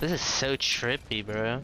This is so trippy, bro.